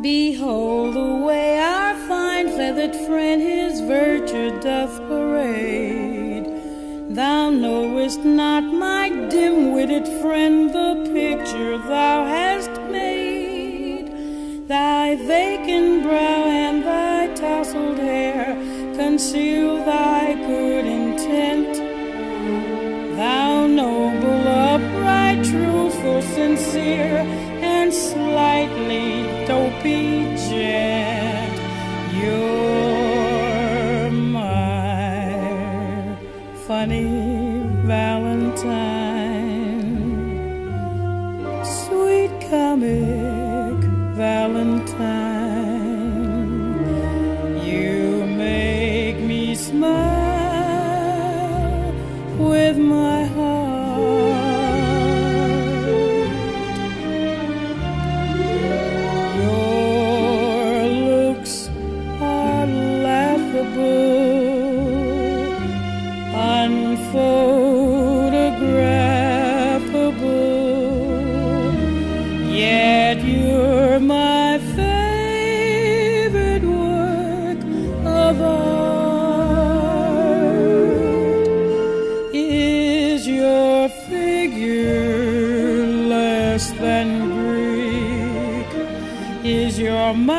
Behold the way our fine feathered friend his virtue doth parade. Thou knowest not, my dim witted friend, the picture thou hast made. Thy vacant brow and thy tousled hair conceal thy good. Sincere, and slightly dopey gent. You're my funny Valentine, sweet comic Valentine. You make me smile with my yet you're my favorite work of art. Is your figure less than Greek? Is your mouth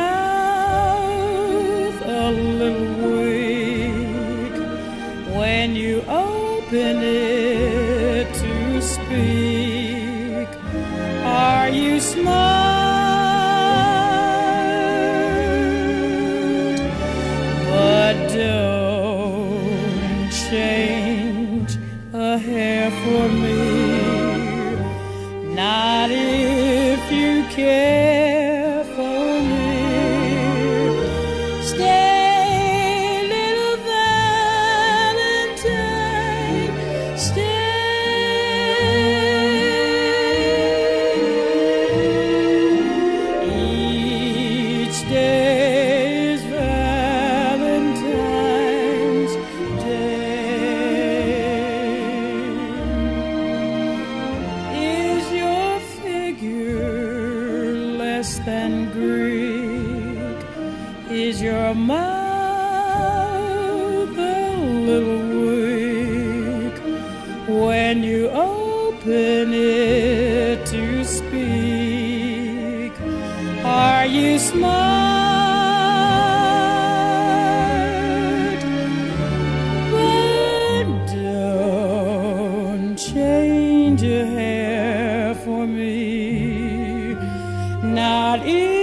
a little weak when you open it to speak? Are you smart? For me. Not if you care for me. Stay, little Valentine. Stay. Each day is your mouth a little weak when you open it to speak? Are you smart? But don't change your hair for me, not even.